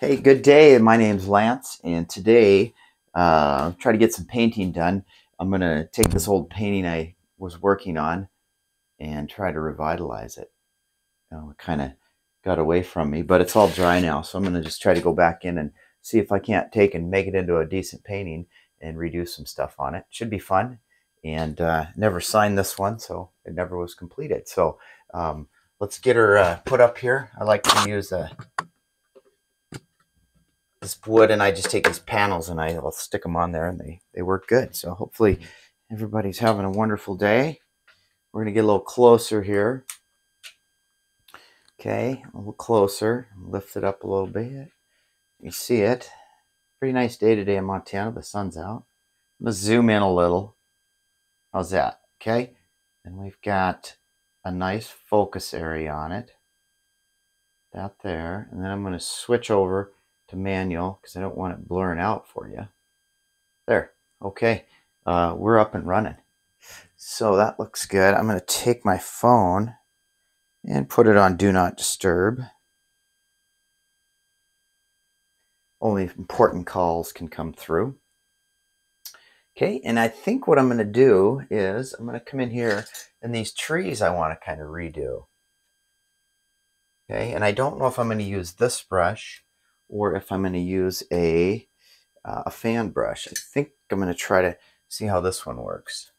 Hey, good day. My name's Lance, and today uh, I'm trying to get some painting done. I'm going to take this old painting I was working on and try to revitalize it. It kind of got away from me, but it's all dry now, so I'm going to just try to go back in and see if I can't take and make it into a decent painting and redo some stuff on it. Should be fun, and uh, never signed this one, so it never was completed. So um, let's get her uh, put up here. I like to use a this wood and I just take these panels and I, will stick them on there and they, they work good. So hopefully everybody's having a wonderful day. We're going to get a little closer here. Okay, a little closer. Lift it up a little bit. You see it. Pretty nice day today in Montana. The sun's out. Let's zoom in a little. How's that? Okay. And we've got a nice focus area on it. That there. And then I'm going to switch over to manual because I don't want it blurring out for you. There. Okay. Uh, we're up and running. So that looks good. I'm going to take my phone and put it on Do Not Disturb. Only important calls can come through. Okay, and I think what I'm going to do is I'm going to come in here and these trees I want to kind of redo. Okay, and I don't know if I'm going to use this brush or if I'm going to use a, uh, a fan brush. I think I'm going to try to see how this one works.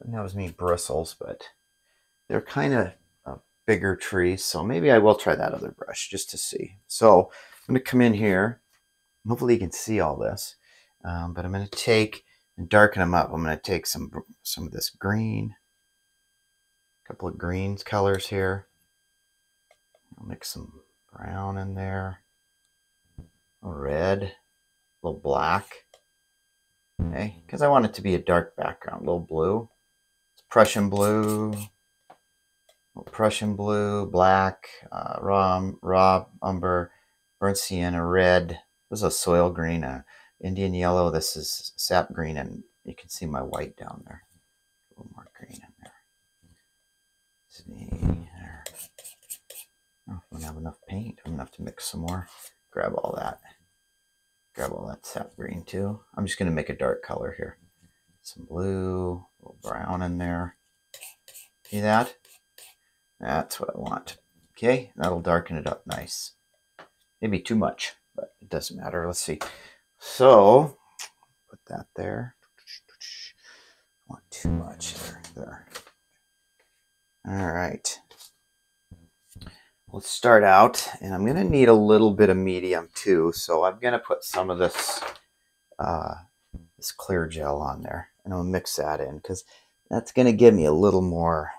That was me bristles, but they're kind of uh, bigger trees, so maybe I will try that other brush just to see. So I'm going to come in here. Hopefully you can see all this, um, but I'm going to take and darken them up. I'm going to take some some of this green, a couple of greens colors here. I'll mix some brown in there red, a little black. Okay, because I want it to be a dark background, a little blue. It's Prussian blue, Prussian blue, black, uh, raw, raw umber, burnt sienna, red. This is a soil green, uh, Indian yellow. This is sap green, and you can see my white down there. A little more green in there. See there. Oh, I don't have enough paint. I'm gonna have to mix some more. Grab all that. Grab all that sap green too. I'm just going to make a dark color here. Some blue, a little brown in there. See that? That's what I want. Okay, that'll darken it up nice. Maybe too much, but it doesn't matter. Let's see. So, put that there. I want too much there. There. All right let's start out and I'm gonna need a little bit of medium too so I'm gonna put some of this uh, this clear gel on there and I'll mix that in because that's gonna give me a little more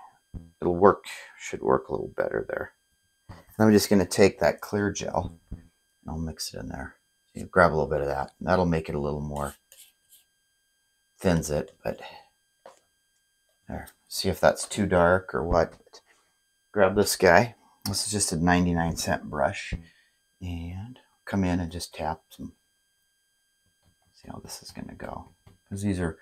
it'll work should work a little better there. And I'm just gonna take that clear gel and I'll mix it in there. Grab a little bit of that that'll make it a little more thins it but there. See if that's too dark or what? Grab this guy this is just a 99 cent brush. And come in and just tap some. See how this is going to go. Because these are,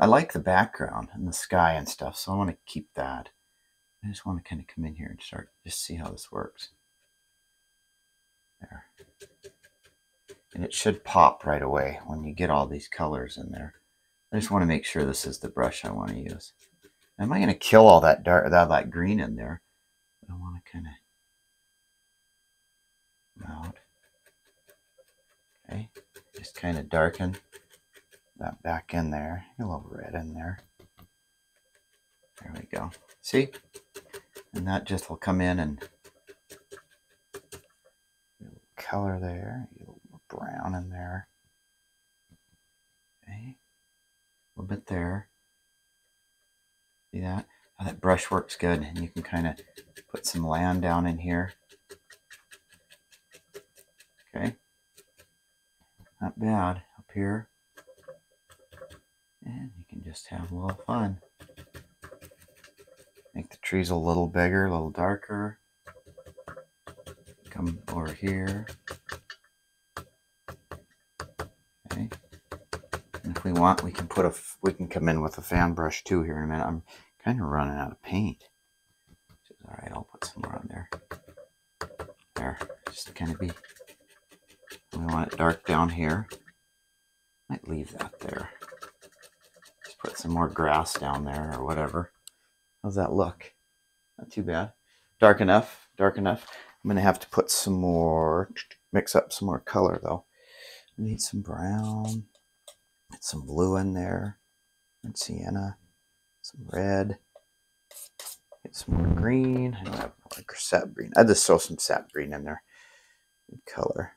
I like the background and the sky and stuff, so I want to keep that. I just want to kind of come in here and start, just see how this works. There. And it should pop right away when you get all these colors in there. I just want to make sure this is the brush I want to use. Am I going to kill all that dark, that, that green in there? I want to kind of out. Okay, just kind of darken that back in there. A little red in there. There we go. See? And that just will come in and color there, a little brown in there. Okay, a little bit there. See that? How that brush works good, and you can kind of put some land down in here. Okay. Not bad up here. And you can just have a little fun. Make the trees a little bigger, a little darker. Come over here. Okay. And if we want, we can put a, we can come in with a fan brush too here in a minute. I'm kind of running out of paint. All right, I'll put some more on there. There, just to kind of be we want it dark down here. Might leave that there. Just put some more grass down there or whatever. How's that look? Not too bad. Dark enough, dark enough. I'm gonna have to put some more, mix up some more color though. I need some brown, some blue in there, and sienna, some red, get some more green. I don't have like sap green. I just throw some sap green in there. Good color.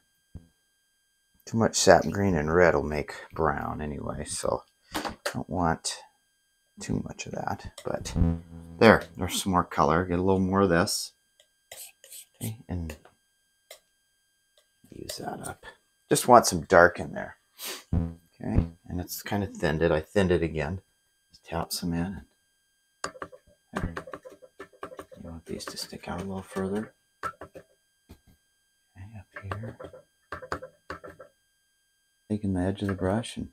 Too much sap green and red will make brown anyway, so I don't want too much of that. But there, there's some more color. Get a little more of this. Okay, and use that up. Just want some dark in there. Okay, and it's kind of thinned it. I thinned it again. Just tap some in. There. You want these to stick out a little further. Okay, up here. Taking the edge of the brush and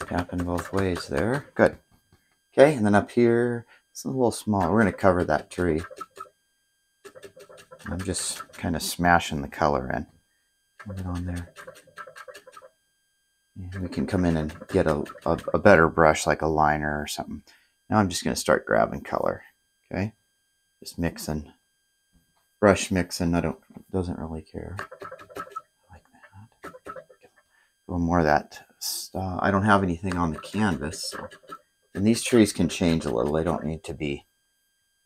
tapping both ways there. Good. Okay, and then up here, it's a little small. We're going to cover that tree. I'm just kind of smashing the color in. Put it on there. And we can come in and get a, a, a better brush like a liner or something. Now I'm just going to start grabbing color. Okay, just mixing, brush mixing. I don't doesn't really care like that. A little more of that. I don't have anything on the canvas, so and these trees can change a little. They don't need to be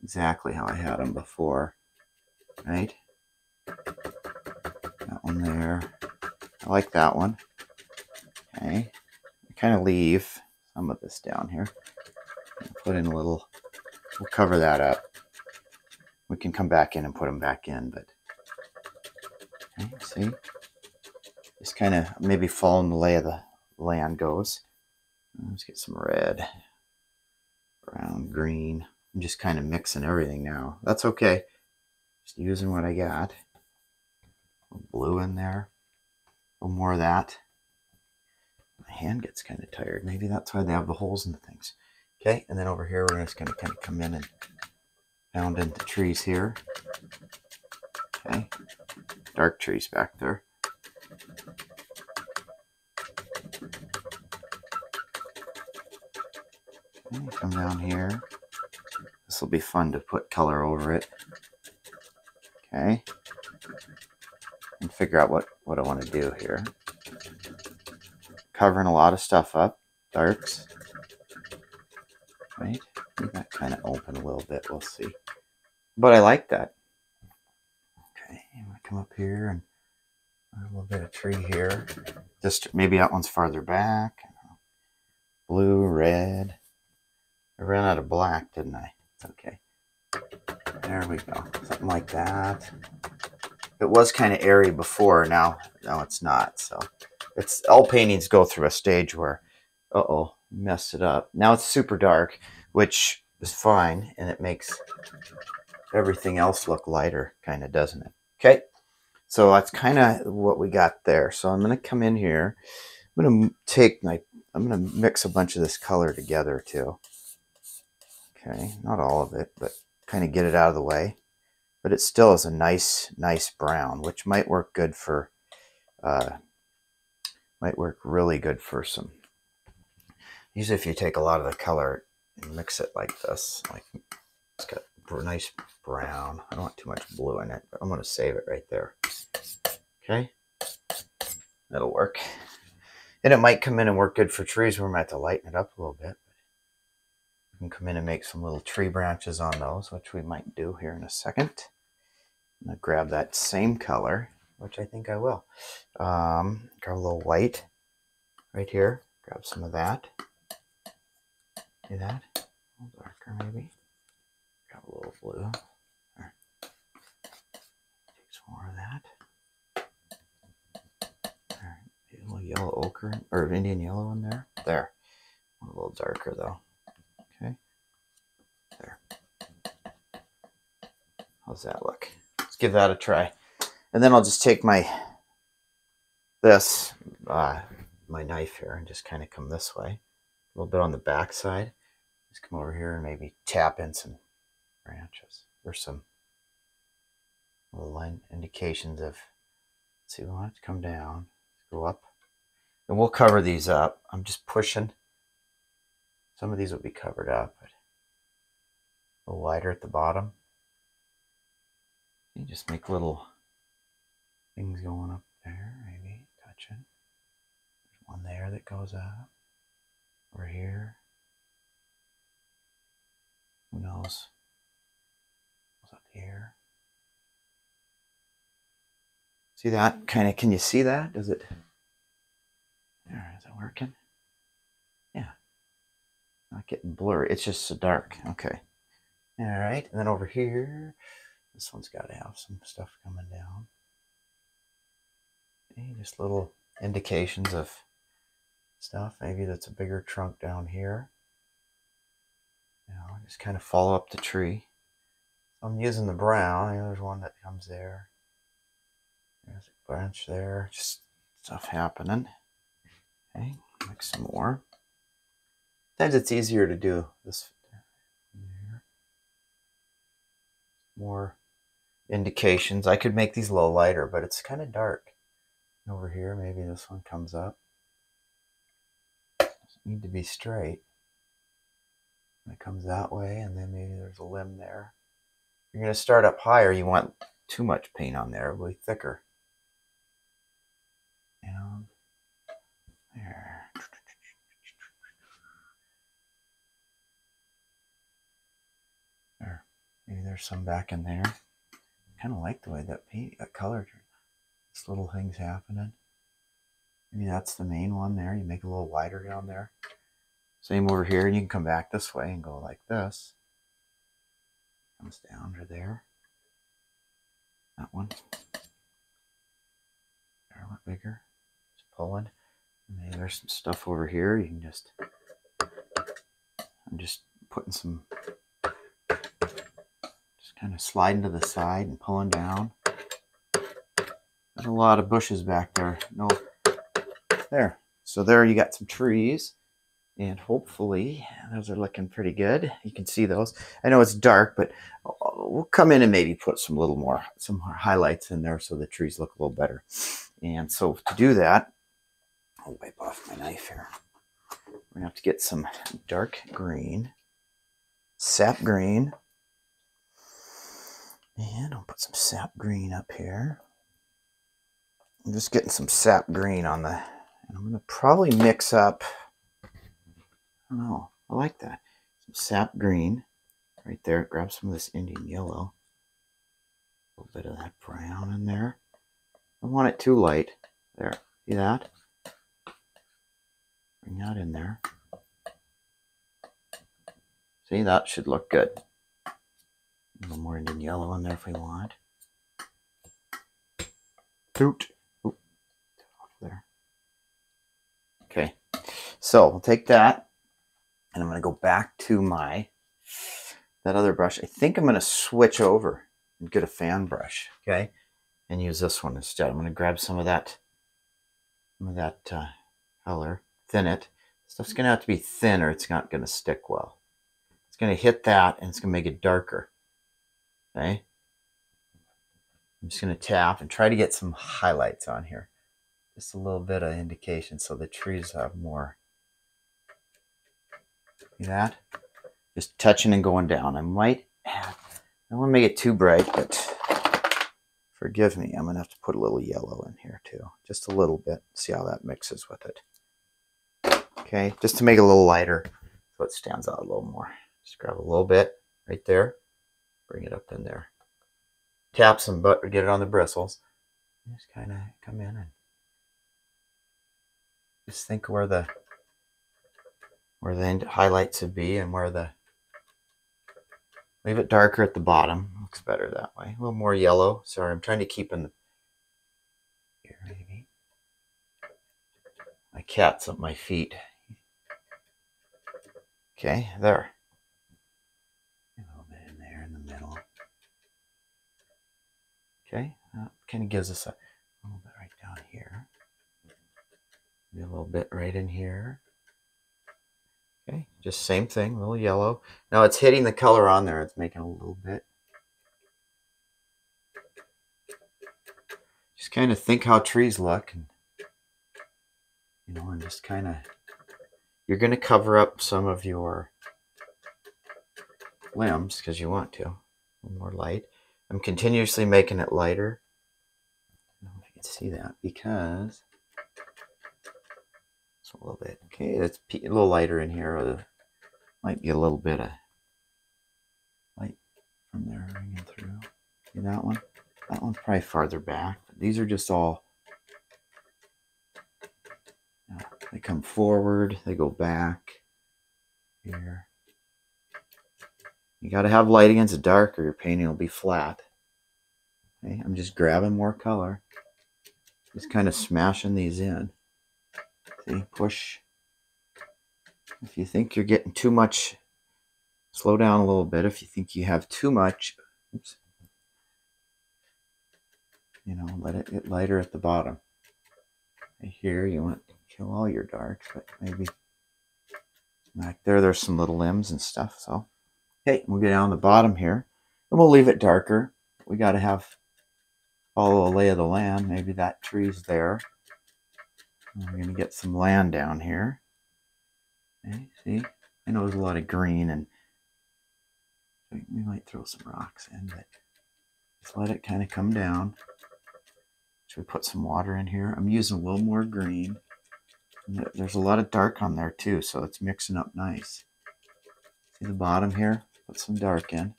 exactly how I had them before, right? That one there. I like that one. Okay. I kind of leave some of this down here. Put in a little, we'll cover that up. We can come back in and put them back in, but okay, see? Just kind of maybe following the lay of the land goes. Let's get some red, brown, green. I'm just kind of mixing everything now. That's okay. Just using what I got. Blue in there. A little more of that. My hand gets kind of tired. Maybe that's why they have the holes in the things. Okay, and then over here we're just going to kind of come in and pound into trees here. Okay, dark trees back there. Okay, come down here. This will be fun to put color over it. Okay. And figure out what, what I want to do here. Covering a lot of stuff up. Darks. Right? That kind of open a little bit. We'll see. But I like that. Okay. I'm to come up here and a little bit of tree here. Just maybe that one's farther back. Blue, red. I ran out of black, didn't I? It's okay. There we go. Something like that. It was kind of airy before. Now, now it's not. So it's all paintings go through a stage where, uh-oh, messed it up. Now it's super dark, which is fine. And it makes everything else look lighter, kind of, doesn't it? Okay. So that's kind of what we got there. So I'm going to come in here. I'm going to take my, I'm going to mix a bunch of this color together too. Okay, not all of it, but kind of get it out of the way. But it still is a nice, nice brown, which might work good for, uh, might work really good for some. Usually if you take a lot of the color and mix it like this, like it's got nice brown. I don't want too much blue in it, but I'm going to save it right there. Okay, that'll work. And it might come in and work good for trees where we might have to lighten it up a little bit. We can come in and make some little tree branches on those, which we might do here in a second. I'm going to grab that same color, which I think I will. Um, grab a little white right here. Grab some of that. Do that. A little darker maybe. A little blue. Take some more of that. There. A little yellow ochre, or Indian yellow in there. There. A little darker though. Okay. There. How's that look? Let's give that a try. And then I'll just take my, this, uh, my knife here and just kind of come this way. A little bit on the back side. Just come over here and maybe tap in some branches or some little indications of see, we want it to come down, go up. And we'll cover these up. I'm just pushing. Some of these will be covered up, but a little wider at the bottom. You just make little things going up there, maybe touching. There's one there that goes up. Over here. Who knows? Here? See that? Kind of, can you see that? Does it? There, is it working? Yeah. Not getting blurry. It's just so dark. Okay. All right. And then over here, this one's got to have some stuff coming down. Okay, just little indications of stuff. Maybe that's a bigger trunk down here. Know, just kind of follow up the tree. I'm using the brown. There's one that comes there. There's a branch there. Just stuff happening. Okay, make some more. Sometimes it's easier to do this. More indications. I could make these a little lighter, but it's kind of dark. Over here, maybe this one comes up. Doesn't need to be straight. It comes that way, and then maybe there's a limb there. You're going to start up higher. You want too much paint on there. Be thicker. There. Maybe there's some back in there. Kind of like the way that paint, that color, this little thing's happening. Maybe that's the main one there. You make a little wider down there. Same over here, and you can come back this way and go like this. Comes down to there. That one. A lot bigger. Just pulling. Maybe there's some stuff over here. You can just. I'm just putting some. Just kind of sliding to the side and pulling down. There's a lot of bushes back there. No. There. So there you got some trees and hopefully those are looking pretty good. You can see those. I know it's dark, but uh, we'll come in and maybe put some little more, some more highlights in there so the trees look a little better. And so to do that, I'll wipe off my knife here. We're gonna have to get some dark green, sap green, and I'll put some sap green up here. I'm just getting some sap green on the, and I'm gonna probably mix up I don't know. I like that. Some sap green right there. Grab some of this Indian yellow. A little bit of that brown in there. I want it too light. There. See that? Bring that in there. See, that should look good. A little more Indian yellow in there if we want. Toot. Oop. There. Okay. So we'll take that and I'm going to go back to my, that other brush. I think I'm going to switch over and get a fan brush, okay? And use this one instead. I'm going to grab some of that, some of that uh, color, thin it. Stuff's going to have to be thin or it's not going to stick well. It's going to hit that and it's going to make it darker, okay? I'm just going to tap and try to get some highlights on here. Just a little bit of indication so the trees have more That? Just touching and going down. I might have, I don't want to make it too bright, but forgive me. I'm going to have to put a little yellow in here too. Just a little bit. See how that mixes with it. Okay, just to make it a little lighter so it stands out a little more. Just grab a little bit right there. Bring it up in there. Tap some butter, get it on the bristles. Just kind of come in and just think where the where the highlights would be and where the leave it darker at the bottom. Looks better that way. A little more yellow. Sorry I'm trying to keep in the here maybe. My cat's up my feet. Okay there. A little bit in there in the middle. Okay that kind of gives us a, a little bit right down here. Maybe a little bit right in here Okay, just same thing, little yellow. Now it's hitting the color on there. It's making a little bit. just kind of think how trees look and you know and just kind of you're going to cover up some of your limbs because you want to more light i'm continuously making it lighter I don't know if you can see that because a little bit okay it's a little lighter in here uh, might be a little bit of light from there ringing through see that one that one's probably farther back. These are just all, they come forward, they go back here. You got to have light against the dark or your painting will be flat. Okay, I'm just grabbing more color. Just kind of smashing these in. See, push. If you think you're getting too much, slow down a little bit. If you think you have too much, oops, you know, let it get lighter at the bottom. here you want to kill all your darks, but maybe back there there's some little limbs and stuff. So, okay, we'll get down the bottom here, and we'll leave it darker. We got to have follow the lay of the land. Maybe that tree's there. We're gonna get some land down here. Okay, see, I know there's a lot of green, and we might throw some rocks in, but just let it kind of come down. Should we put some water in here? I'm using a little more green. There's a lot of dark on there too, so it's mixing up nice. See the bottom here? Put some dark in.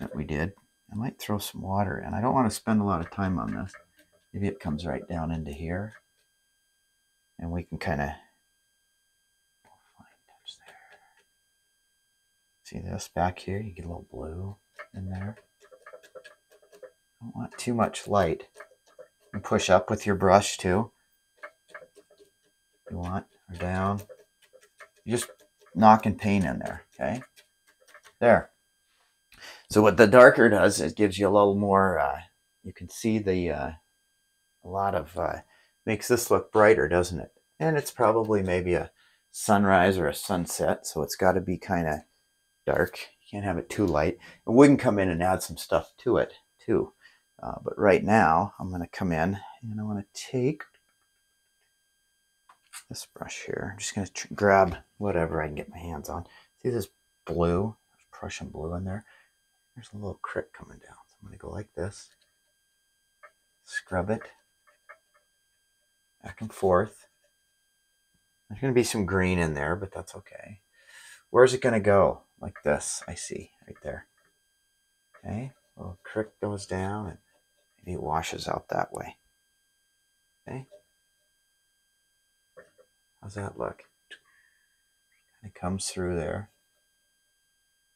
That we did. I might throw some water in. I don't want to spend a lot of time on this. Maybe it comes right down into here. And we can kind of See this back here? You get a little blue in there. Don't want too much light. And push up with your brush too. You want, or down. You're just knocking paint in there, okay? There. So what the darker does, it gives you a little more, uh, you can see the, uh, a lot of, uh, makes this look brighter, doesn't it? And it's probably maybe a sunrise or a sunset, so it's got to be kind of dark. You can't have it too light. And we can come in and add some stuff to it too. Uh, but right now, I'm going to come in and I want to take this brush here. I'm just going to grab whatever I can get my hands on. See this blue? There's Prussian blue in there. There's a little crick coming down. So I'm going to go like this. Scrub it. Back and forth. There's going to be some green in there, but that's okay. Where's it going to go? Like this, I see, right there. Okay, a little crick goes down and Maybe it washes out that way. Okay. How's that look? It comes through there.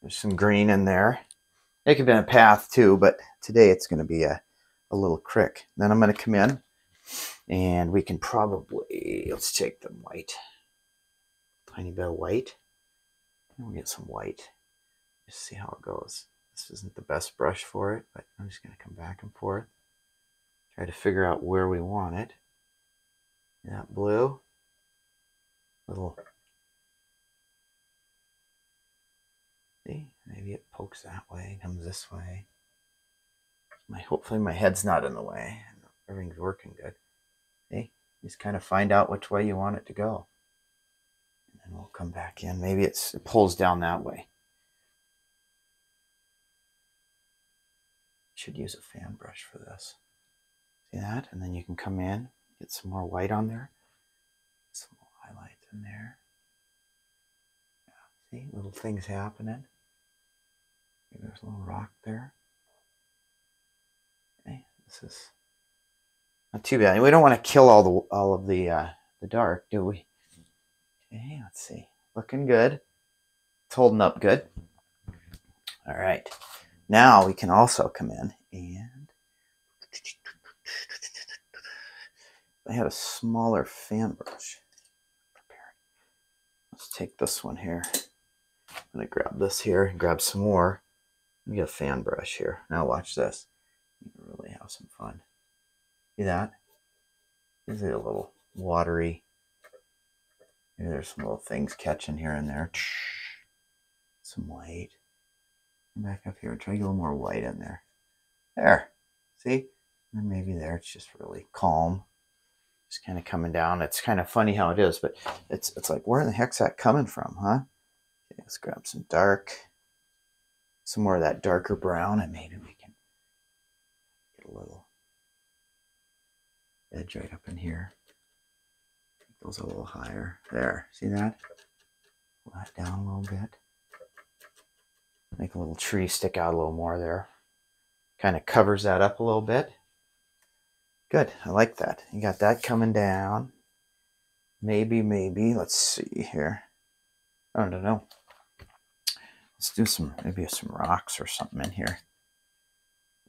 There's some green in there. It could be a path too, but today it's going to be a, a little crick. Then I'm going to come in and we can probably, let's take the white. Tiny bit of white. And we'll get some white. Just see how it goes. This isn't the best brush for it, but I'm just going to come back and forth. Try to figure out where we want it. That blue. Little. See, maybe it pokes that way, comes this way. My hopefully my head's not in the way. Everything's working good. Just kind of find out which way you want it to go. And then we'll come back in. Maybe it's, it pulls down that way. Should use a fan brush for this. See that? And then you can come in, get some more white on there. Some highlights in there. Yeah, see, little things happening. Maybe there's a little rock there. Okay, this is not too bad. We don't want to kill all the all of the uh, the dark, do we? Okay, let's see. Looking good. It's holding up good. All right. Now we can also come in and I had a smaller fan brush Let's take this one here. I'm gonna grab this here and grab some more. Let me get a fan brush here. Now watch this. You really have some fun. See that? Is it a little watery? Maybe there's some little things catching here and there. Some white. Back up here. And try to get a little more white in there. There. See? And maybe there it's just really calm. Just kind of coming down. It's kind of funny how it is, but it's it's like where in the heck's that coming from, huh? Okay, let's grab some dark, some more of that darker brown, and maybe we can get a little edge right up in here. Goes a little higher. There, see that? Pull that down a little bit. Make a little tree stick out a little more there. Kind of covers that up a little bit. Good, I like that. You got that coming down. Maybe, maybe, let's see here. I don't know. Let's do some, maybe some rocks or something in here.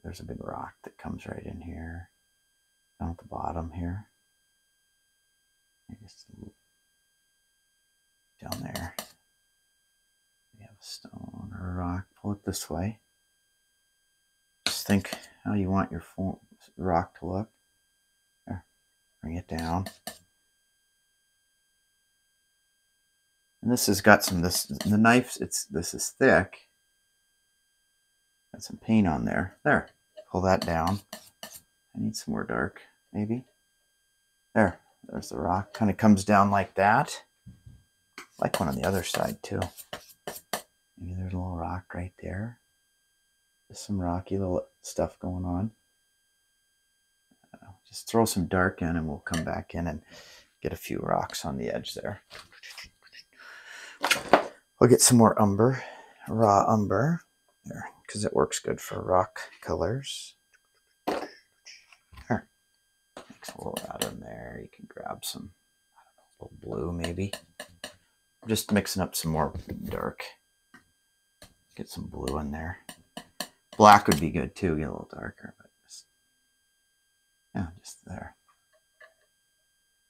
There's a big rock that comes right in here, down at the bottom here. Just down there. We have a stone or a rock. Pull it this way. Just think how you want your rock to look. There. Bring it down. And this has got some this the knife it's this is thick. Got some paint on there. There. Pull that down. I need some more dark, maybe. There. There's the rock. Kind of comes down like that. like one on the other side too. Maybe there's a little rock right there. Just some rocky little stuff going on. Just throw some dark in and we'll come back in and get a few rocks on the edge there. We'll get some more umber, raw umber there, because it works good for rock colors. Mix a little out in there. You can grab some, a little blue maybe. just mixing up some more dark. Get some blue in there. Black would be good too, get a little darker, but just, yeah, just there.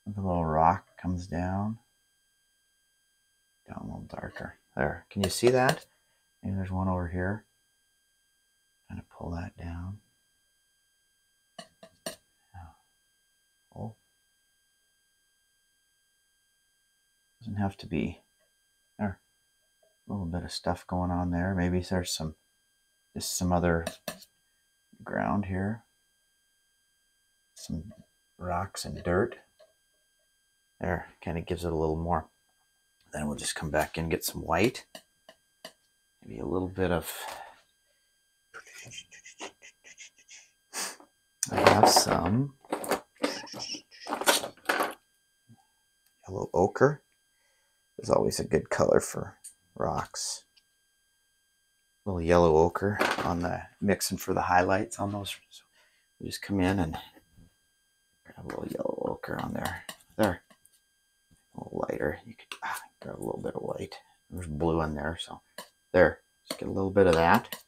The little rock comes down. Down a little darker. There. Can you see that? Maybe there's one over here. Kind of pull that down. Doesn't have to be there. A little bit of stuff going on there. Maybe there's some just some other ground here. Some rocks and dirt. There, kind of gives it a little more. Then we'll just come back and get some white. Maybe a little bit of I have some yellow ochre is always a good color for rocks. A little yellow ochre on the mixing for the highlights on those. So we just come in and grab a little yellow ochre on there. There. A little lighter. You could ah, grab a little bit of white. There's blue in there, so there. Just get a little bit of that.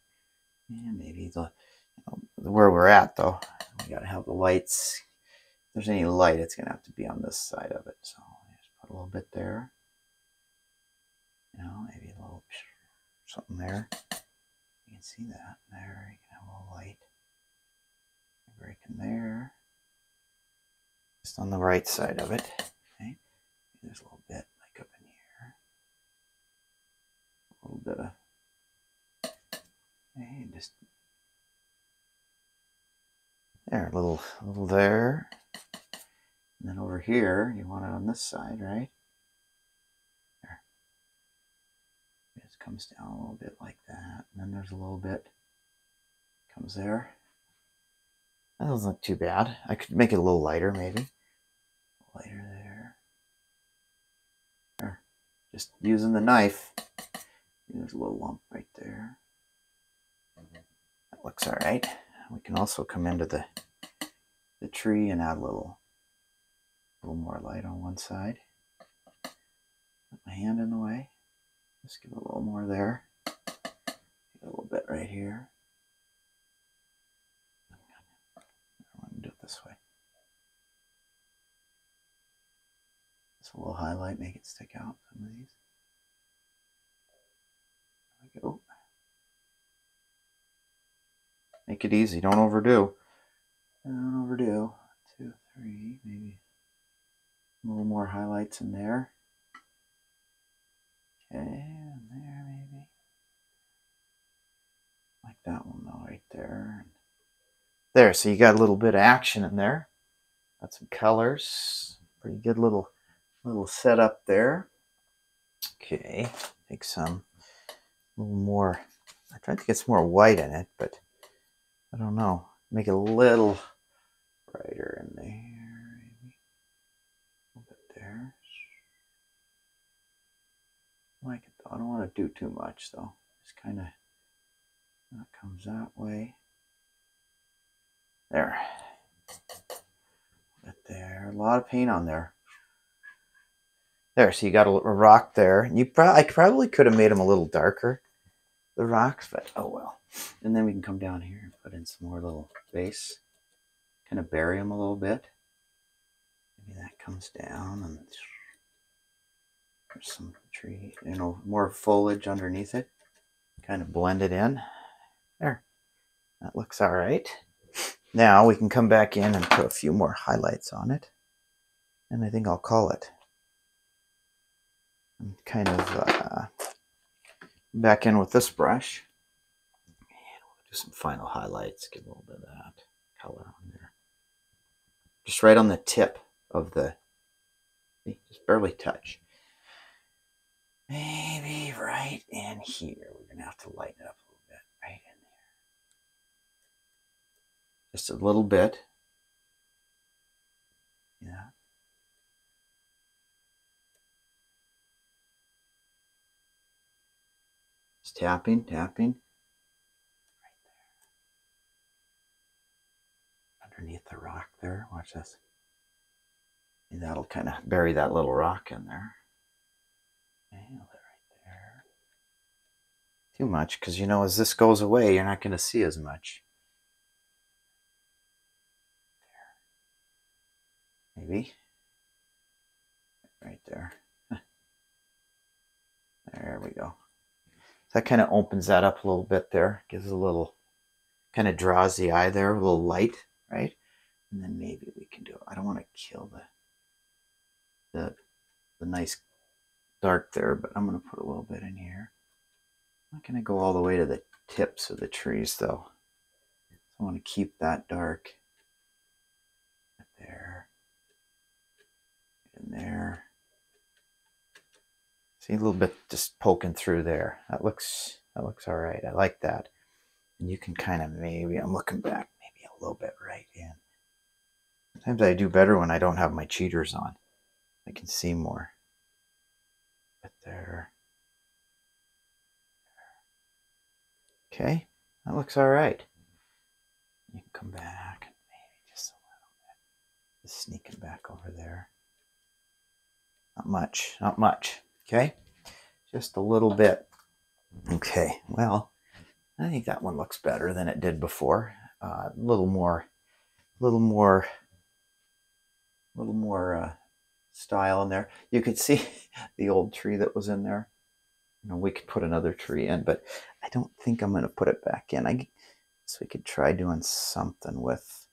And maybe the you know, where we're at though, we gotta have the lights. If there's any light, it's gonna have to be on this side of it. So just put a little bit there. Know, maybe a little something there. You can see that there. You can have a little light break in there. Just on the right side of it. Okay. There's a little bit like up in here. A little bit of okay, just there, a little a little there. And then over here, you want it on this side, right? Comes down a little bit like that. And then there's a little bit comes there. That doesn't look too bad. I could make it a little lighter maybe. Lighter there. There. Just using the knife. There's a little lump right there. That looks alright. We can also come into the the tree and add a little a little more light on one side. Put my hand in the way. Just give a little more there. A little bit right here. I want to do it this way. Just a little highlight, make it stick out some of these. There we go. Make it easy, don't overdo. Don't overdo. Two, three, maybe a little more highlights in there. Okay, and there maybe. Like that one right there. There, so you got a little bit of action in there. Got some colors. Pretty good little little setup there. Okay, take some a little more. I tried to get some more white in it, but I don't know. Make it a little brighter in there, maybe. A little bit there. I don't want to do too much though. Just kind of that comes that way. There. Bit there. A lot of paint on there. There, so you got a, a rock there. You pro I probably could have made them a little darker, the rocks, but oh well. And then we can come down here and put in some more little base. Kind of bury them a little bit. Maybe that comes down and there's some tree, you know, more foliage underneath it. Kind of blend it in. That looks all right. Now we can come back in and put a few more highlights on it. And I think I'll call it. And kind of uh, back in with this brush. And we'll do some final highlights, give a little bit of that color on there. Just right on the tip of the, just barely touch. Maybe right in here. We're going to have to lighten up a little bit. Right in there. Just a little bit. Yeah. Just tapping, tapping. Right there. Underneath the rock there. Watch this. And that'll kind of bury that little rock in there. Nail it right there. Too much, because you know, as this goes away, you're not going to see as much. Maybe. Right there. There we go. That kind of opens that up a little bit there. Gives a little, kind of draws the eye there, a little light, right? And then maybe we can do, I don't want to kill the, the, the nice dark there, but I'm going to put a little bit in here. I'm not going to go all the way to the tips of the trees though. So I want to keep that dark. There. In there. See a little bit just poking through there. That looks that looks all right. I like that. And you can kind of maybe, I'm looking back, maybe a little bit right in. Sometimes I do better when I don't have my cheaters on. I can see more. But there. Okay, that looks all right. You can come back maybe just a little bit. Just sneaking back over there. Not much, not much. Okay, just a little bit. Okay, well, I think that one looks better than it did before. Uh, a little more, a little more, a little more uh, style in there. You could see the old tree that was in there. You know, we could put another tree in, but I don't think I'm going to put it back in. I guess we could try doing something with,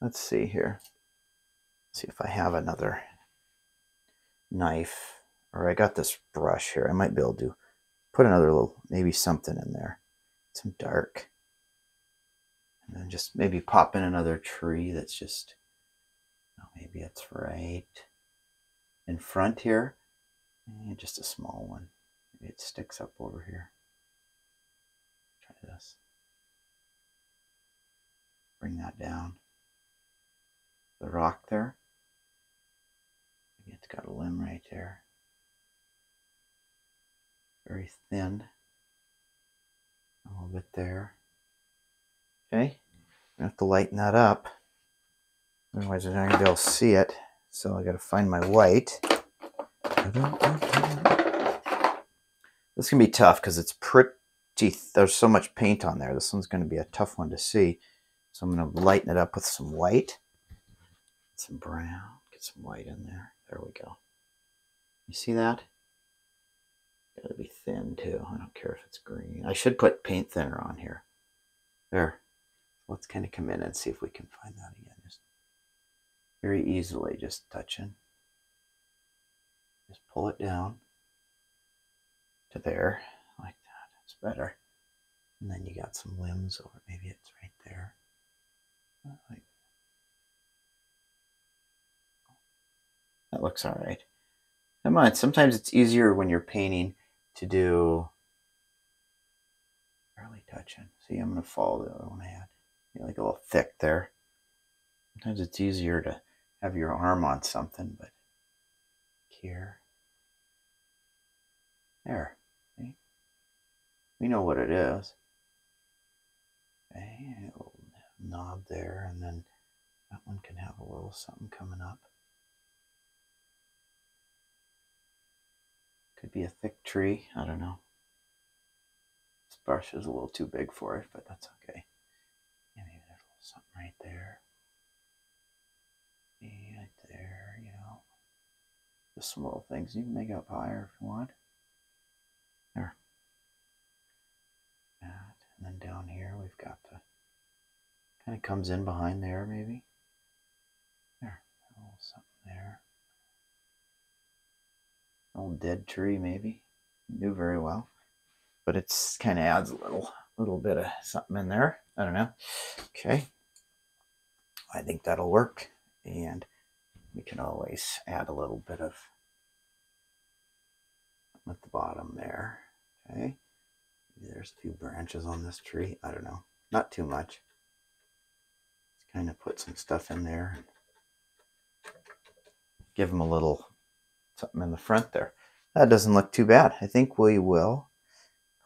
let's see here. Let's see if I have another knife or I got this brush here. I might be able to put another little, maybe something in there. Some dark. And then just maybe pop in another tree that's just, oh, maybe it's right in front here. And just a small one. Maybe it sticks up over here. Try this. Bring that down. The rock there. Got a limb right there. Very thin. A little bit there. Okay. I have to lighten that up. Otherwise, I'm not going to be able to see it. So I got to find my white. This can be tough because it's pretty, there's so much paint on there. This one's going to be a tough one to see. So I'm going to lighten it up with some white. Some brown. Get some white in there. There we go. You see that? Gotta be thin too. I don't care if it's green. I should put paint thinner on here. There. Let's kind of come in and see if we can find that again. Just very easily just touching. Just pull it down to there like that. It's better. And then you got some limbs over. Maybe it's right there. That looks all right. Come on, sometimes it's easier when you're painting to do barely touching. See, I'm going to follow the other one I had. like a little thick there. Sometimes it's easier to have your arm on something, but here. There. See? We know what it is. Okay, knob there, and then that one can have a little something coming up. Could be a thick tree. I don't know. This brush is a little too big for it, but that's okay. Yeah, maybe there's a little something right there. Maybe right there, you know. Just some little things. You can make up higher if you want. There. That. And then down here we've got the kind of comes in behind there maybe. There. A little something there old dead tree maybe. Do very well. But it's kind of adds a little little bit of something in there. I don't know. Okay. I think that'll work. And we can always add a little bit of at the bottom there. Okay. There's a few branches on this tree. I don't know. Not too much. Just kind of put some stuff in there. Give them a little something in the front there. That doesn't look too bad. I think we will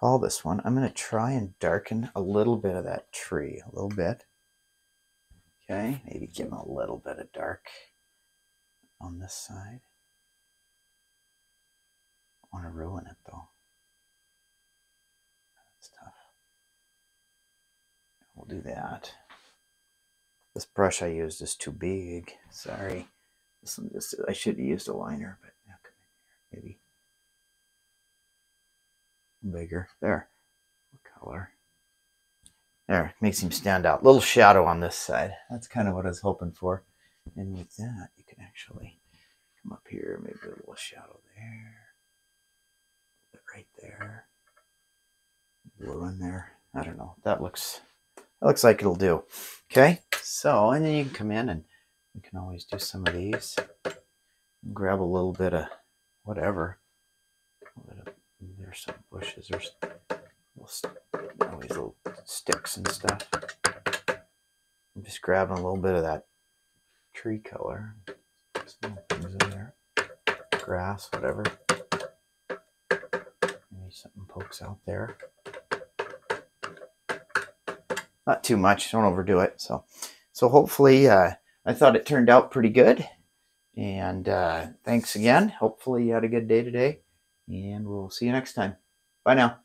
call this one. I'm going to try and darken a little bit of that tree, a little bit. Okay, maybe give him a little bit of dark on this side. I want to ruin it though. That's tough. We'll do that. This brush I used is too big. Sorry. This one just, I should have used a liner, but maybe bigger. There. What color? There, makes him stand out. Little shadow on this side. That's kind of what I was hoping for. And with that, you can actually come up here, maybe a little shadow there. Right there. Blue in there. I don't know. That looks that looks like it'll do. Okay, so and then you can come in and we can always do some of these. Grab a little bit of whatever. There's some bushes. There's all these little sticks and stuff. I'm just grabbing a little bit of that tree color. Things in there. Grass, whatever. Maybe something pokes out there. Not too much. Don't overdo it. So, so hopefully, uh, I thought it turned out pretty good. And uh, thanks again. Hopefully, you had a good day today. And we'll see you next time. Bye now.